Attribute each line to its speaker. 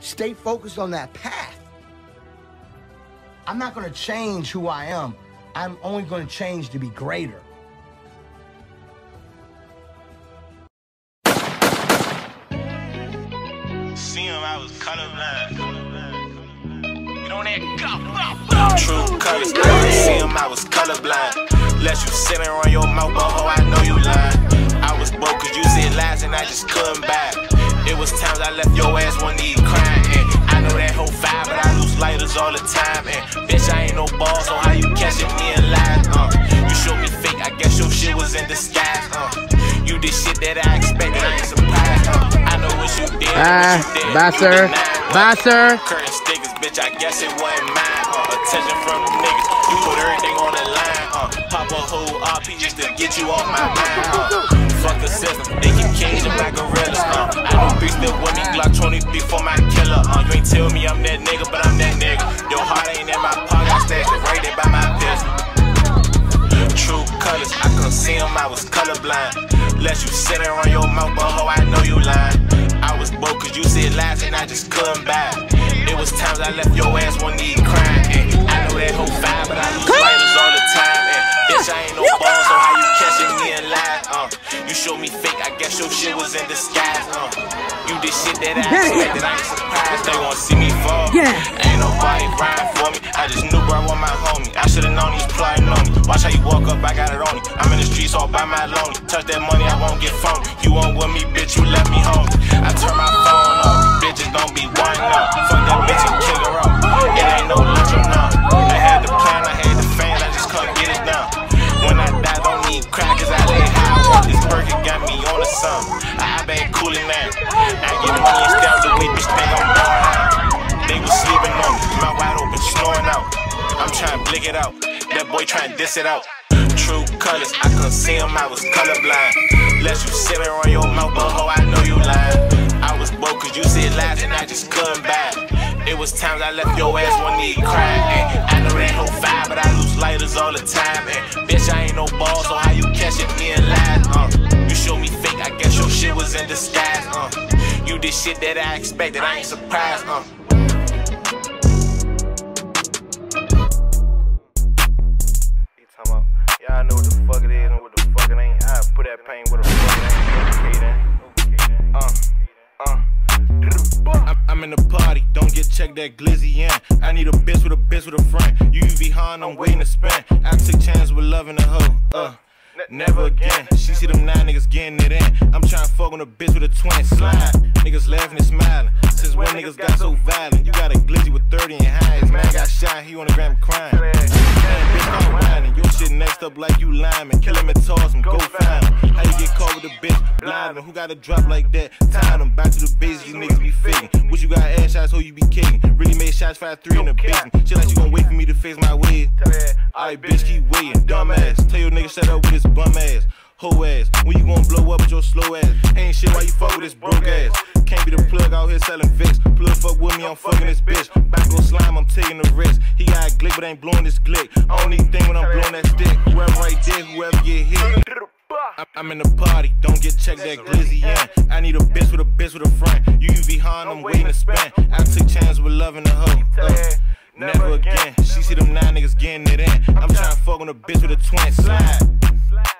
Speaker 1: stay focused on that path. I'm not going to change who I am. I'm only going to change to be greater.
Speaker 2: See him, I was colorblind. Get on that go, True colors, I see him, I was colorblind. Let you sit around your mouth, but oh, I know you lying. I was broke cause you said lies and I just couldn't buy. It was times I left your ass one knee crying. And I know that whole vibe, but I lose lighters all the time. And bitch, I ain't no ball, so how you catching me in lies? Uh, you showed me fake, I guess your shit was in disguise. Uh, you did shit that I expected, I ain't surprised. Uh, I know what you did.
Speaker 3: Bye,
Speaker 2: what you did.
Speaker 3: bye, sir. Bye, sir.
Speaker 2: Curtain stickers, bitch, I guess it wasn't mine. Uh, attention from the niggas, you put everything on the line. Uh, pop a whole RP just to get you off my mind. Uh, fuck the system, they can cage them like gorillas. Uh, I know beats that with me, Glock 20 before my killer. Uh, you ain't tell me I'm that nigga, but I'm that nigga. Your heart ain't in my pocket, I stashed it right there by my pistol. True colors, I couldn't see them, I was colorblind. Let you sit around your mouth, but ho, I know you lying. I was broke cause you said lies and I just couldn't buy. It was times I left your ass one knee crying. And I know that whole vibe, but I lose lighters all the time. And bitch, I ain't no you showed me fake, I guess your shit was in disguise. Uh, you did shit that I expected, I ain't surprised. They wanna see me fall. Yeah. Ain't nobody crying for me. I just knew bro, I want my homie. I should've known he's plotting on me. Watch how you walk up, I got it on me. I'm in the streets all by my lonely. Touch that money, I won't get phony. You want with me, bitch, you left me home. I turn my phone off. Bitches don't be winding up. Fuck that bitch and kick burger got me on the sun. I been cooling now. I get money and style the weed, bitch, think I'm high. They was sleeping on me, mouth wide open, snoring out. I'm trying to blick it out. That boy trying to diss it out. True colors, I couldn't see him, I was colorblind. Let you sit around your mouth, but ho, I know you lying. I was broke cause you said lies and I just couldn't buy. It was times I left your ass one knee crying. I lose lighters all the time. And bitch, I ain't no ball, so how you catching me in lies? Uh, you showed me fake, I guess your shit was in disguise. Uh, you did shit that I expected, I ain't surprised. Uh.
Speaker 4: He talking about, y'all know what the fuck it is and what the fuck it ain't. I put that pain where the fuck it ain't. Uh, uh.
Speaker 2: I'm, I'm in the party, don't get checked that glizzy in. I need a bitch with a bitch with a friend. I'm waiting to spend. I took chances with loving a hoe. Uh. Never again. She see them nine niggas getting it in. I'm trying to fuck on a bitch with a twin slide. Niggas laughing and smiling. Since when niggas got so violent? You got a glizzy with 30 and highs. Man got shot, he on the gram crying. Bitch, shit next up like you lineman. Kill him and toss him, go find him. How you get caught with a bitch? Blind him. Who got a drop like that? Time him. Back to the basics, these niggas be faking. What you got ass shots, who you be kicking? Really made shots, 5-3 in the basement. Shit like you gon' wait for me to face my way. Alright, bitch, keep waiting. Dumbass. Tell your nigga shut up with his bum ass. Hoe ass. When you gon' blow up with your slow ass? Ain't shit why you fuck with this broke ass. Plug out here selling Vicks. Plug fuck with me, I'm fucking this bitch. Back on slime, I'm taking the risk. He got a glick, but ain't blowing this glick. Only thing when I'm blowing that stick. Whoever right there, whoever get hit. I'm in the party, don't get checked that glizzy in. I need a bitch with a bitch with a friend. You behind, I'm waiting to spend. I took chances with loving the hoe. Uh, never again. She see them nine niggas getting it in. I'm trying to fuck on a bitch with a twin slide.